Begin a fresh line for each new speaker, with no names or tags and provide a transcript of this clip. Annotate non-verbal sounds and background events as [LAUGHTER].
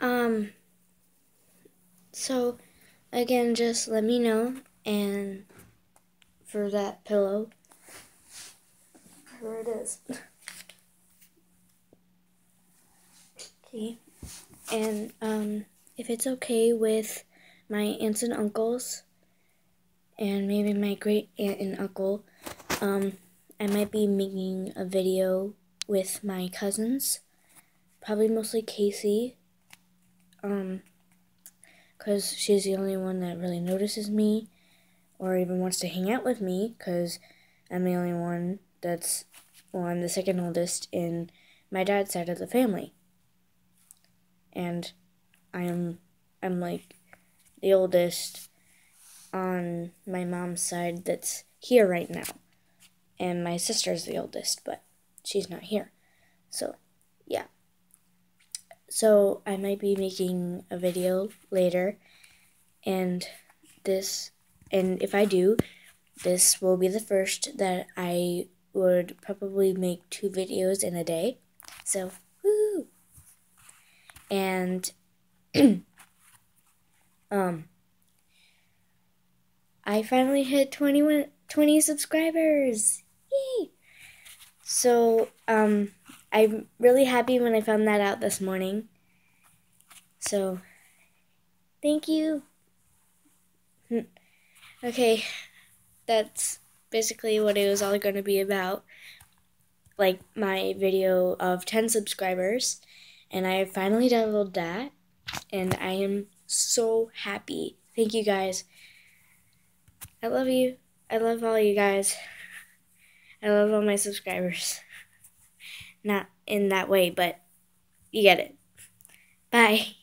Um, so again, just let me know and for that pillow. Here it is. okay. And um, if it's okay with my aunts and uncles and maybe my great aunt and uncle, um, I might be making a video with my cousins, probably mostly Casey, um, because she's the only one that really notices me or even wants to hang out with me because I'm the only one that's, well, I'm the second oldest in my dad's side of the family. And I'm, I'm like the oldest on my mom's side that's here right now and my sister's the oldest, but she's not here. So, yeah. So, I might be making a video later, and this, and if I do, this will be the first that I would probably make two videos in a day. So, woo! And, [CLEARS THROAT] um, I finally hit 21, 20 subscribers. Yay! So, um, I'm really happy when I found that out this morning. So, thank you. Hmm. Okay, that's basically what it was all going to be about. Like my video of 10 subscribers, and I finally downloaded that, and I am so happy. Thank you guys. I love you. I love all you guys. I love all my subscribers. Not in that way, but you get it. Bye.